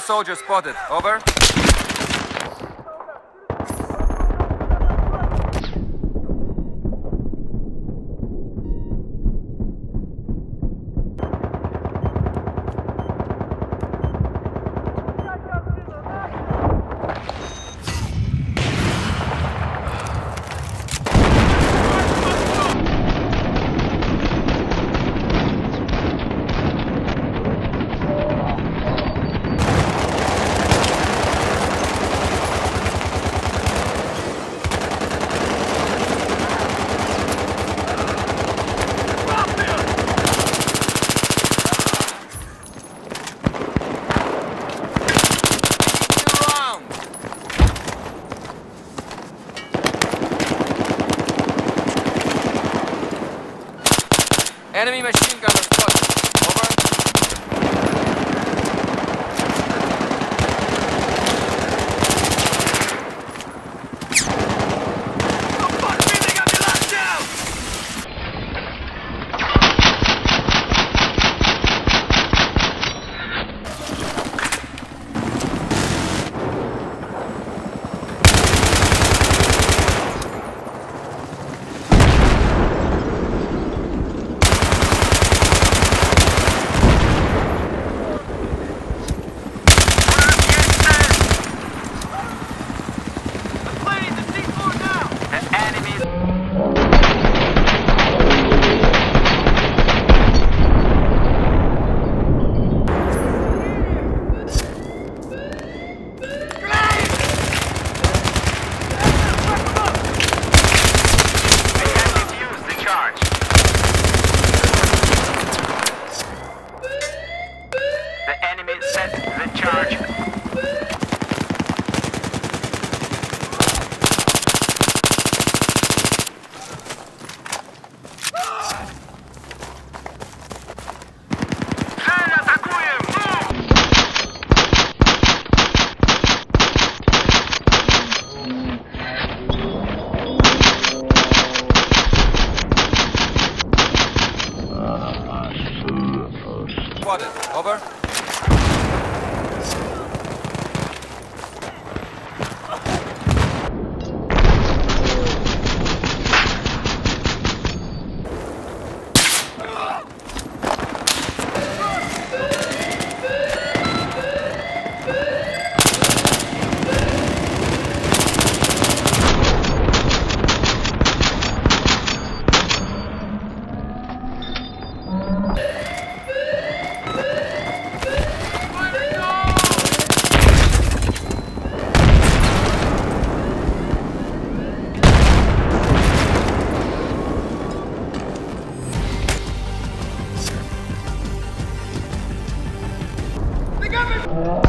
Soldier spotted. Over. Enemy machine gunner Spotted. Over. Oh.